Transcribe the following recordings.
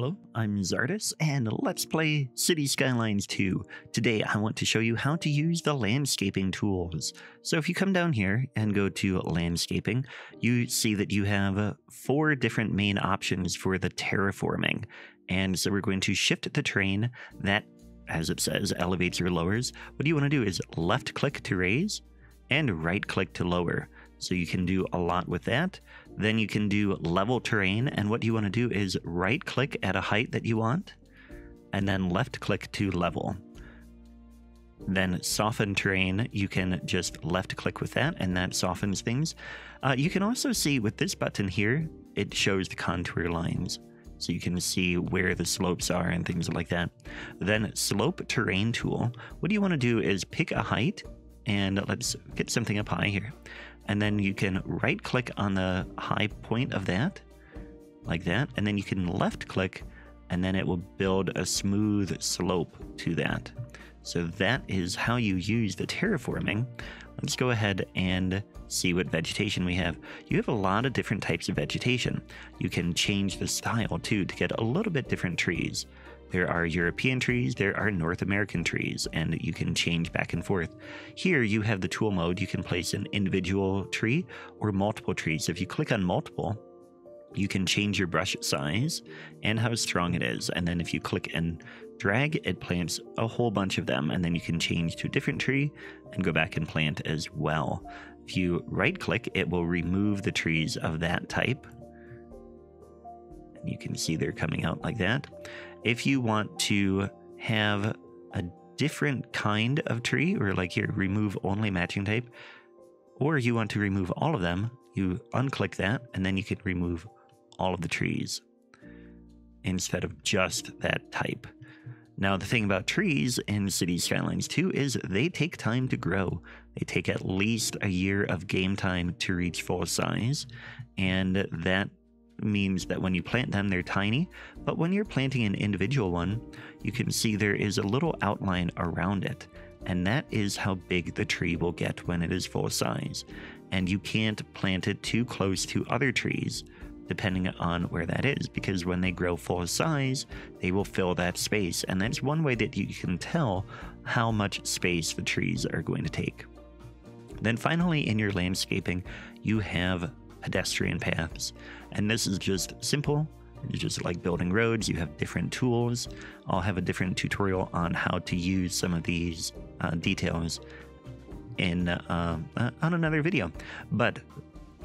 Hello, I'm Czardus, and let's play City Skylines 2. Today, I want to show you how to use the landscaping tools. So if you come down here and go to landscaping, you see that you have uh, four different main options for the terraforming. And so we're going to shift the terrain that, as it says, elevates or lowers. What you want to do is left click to raise and right click to lower. So you can do a lot with that. Then you can do level terrain. And what you want to do is right click at a height that you want and then left click to level. Then soften terrain, you can just left click with that and that softens things. Uh, you can also see with this button here, it shows the contour lines. So you can see where the slopes are and things like that. Then slope terrain tool, what you want to do is pick a height and let's get something up high here and then you can right click on the high point of that like that. And then you can left click and then it will build a smooth slope to that. So that is how you use the terraforming. Let's go ahead and see what vegetation we have. You have a lot of different types of vegetation. You can change the style too to get a little bit different trees there are European trees, there are North American trees, and you can change back and forth. Here you have the tool mode. You can place an individual tree or multiple trees. If you click on multiple, you can change your brush size and how strong it is. And then if you click and drag, it plants a whole bunch of them. And then you can change to a different tree and go back and plant as well. If you right click, it will remove the trees of that type. You can see they're coming out like that. If you want to have a different kind of tree, or like here, remove only matching type, or you want to remove all of them, you unclick that, and then you can remove all of the trees instead of just that type. Now, the thing about trees in City Skylines 2 is they take time to grow. They take at least a year of game time to reach full size, and that means that when you plant them, they're tiny, but when you're planting an individual one, you can see there is a little outline around it, and that is how big the tree will get when it is full size. And you can't plant it too close to other trees, depending on where that is, because when they grow full size, they will fill that space, and that's one way that you can tell how much space the trees are going to take. Then finally, in your landscaping, you have pedestrian paths. And this is just simple. It's just like building roads. You have different tools. I'll have a different tutorial on how to use some of these uh, details in uh, uh, on another video. But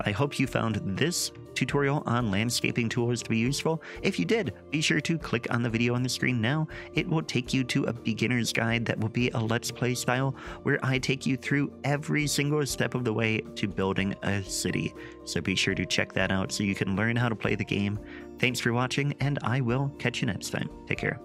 I hope you found this tutorial on landscaping tools to be useful. If you did, be sure to click on the video on the screen now. It will take you to a beginner's guide that will be a Let's Play style where I take you through every single step of the way to building a city. So be sure to check that out so you can learn how to play the game. Thanks for watching, and I will catch you next time. Take care.